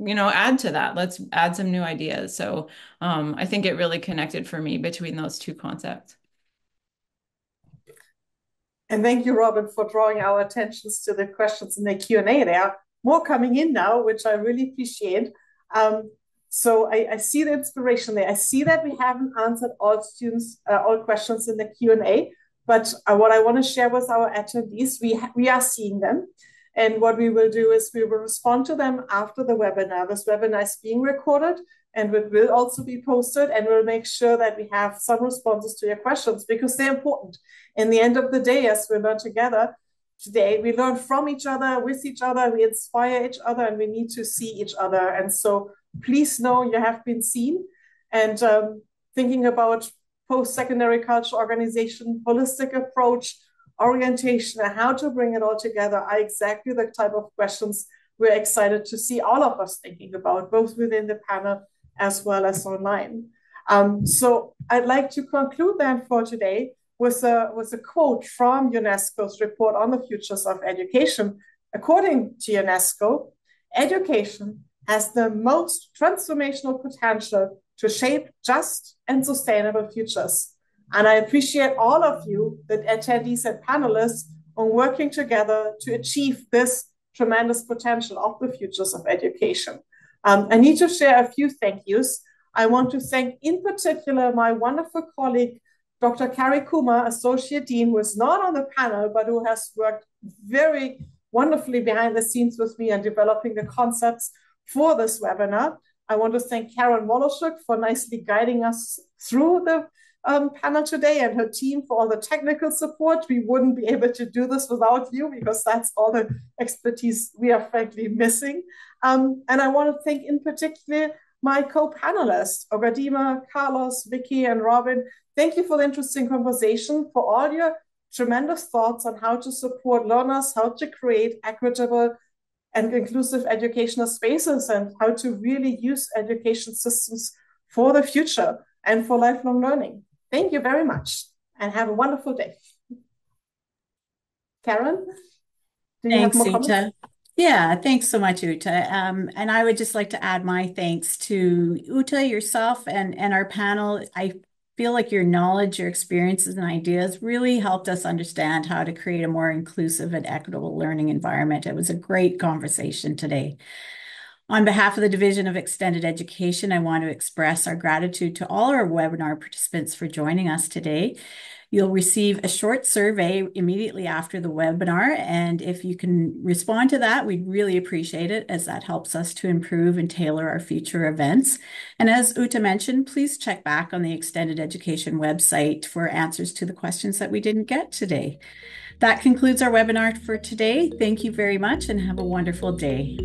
you know, add to that. Let's add some new ideas. So um, I think it really connected for me between those two concepts. And thank you, Robin, for drawing our attentions to the questions in the Q&A. There are more coming in now, which I really appreciate. Um, so I, I, see the inspiration there. I see that we haven't answered all students, uh, all questions in the Q&A, but uh, what I want to share with our attendees, we, we are seeing them. And what we will do is we will respond to them after the webinar. This webinar is being recorded and it will also be posted and we'll make sure that we have some responses to your questions because they're important. In the end of the day, as we learn together today, we learn from each other, with each other, we inspire each other and we need to see each other. And so please know you have been seen and um, thinking about post-secondary cultural organization, holistic approach, orientation, and how to bring it all together are exactly the type of questions we're excited to see all of us thinking about, both within the panel as well as online. Um, so I'd like to conclude then for today with a, with a quote from UNESCO's report on the futures of education. According to UNESCO, education has the most transformational potential to shape just and sustainable futures. And I appreciate all of you, the attendees and panelists, on working together to achieve this tremendous potential of the futures of education. Um, I need to share a few thank yous. I want to thank in particular my wonderful colleague, Dr. Carrie Kumar, Associate Dean, who is not on the panel, but who has worked very wonderfully behind the scenes with me and developing the concepts for this webinar. I want to thank Karen Woloshuk for nicely guiding us through the um, panel today and her team for all the technical support. We wouldn't be able to do this without you because that's all the expertise we are frankly missing. Um, and I want to thank in particular my co-panelists, Ogadima, Carlos, Vicky, and Robin. Thank you for the interesting conversation, for all your tremendous thoughts on how to support learners, how to create equitable and inclusive educational spaces and how to really use education systems for the future and for lifelong learning. Thank you very much and have a wonderful day. Karen? Thanks, Ute. Yeah, thanks so much, Ute. Um, and I would just like to add my thanks to Ute, yourself, and, and our panel. I feel like your knowledge, your experiences, and ideas really helped us understand how to create a more inclusive and equitable learning environment. It was a great conversation today. On behalf of the Division of Extended Education, I want to express our gratitude to all our webinar participants for joining us today. You'll receive a short survey immediately after the webinar. And if you can respond to that, we'd really appreciate it as that helps us to improve and tailor our future events. And as Ute mentioned, please check back on the Extended Education website for answers to the questions that we didn't get today. That concludes our webinar for today. Thank you very much and have a wonderful day.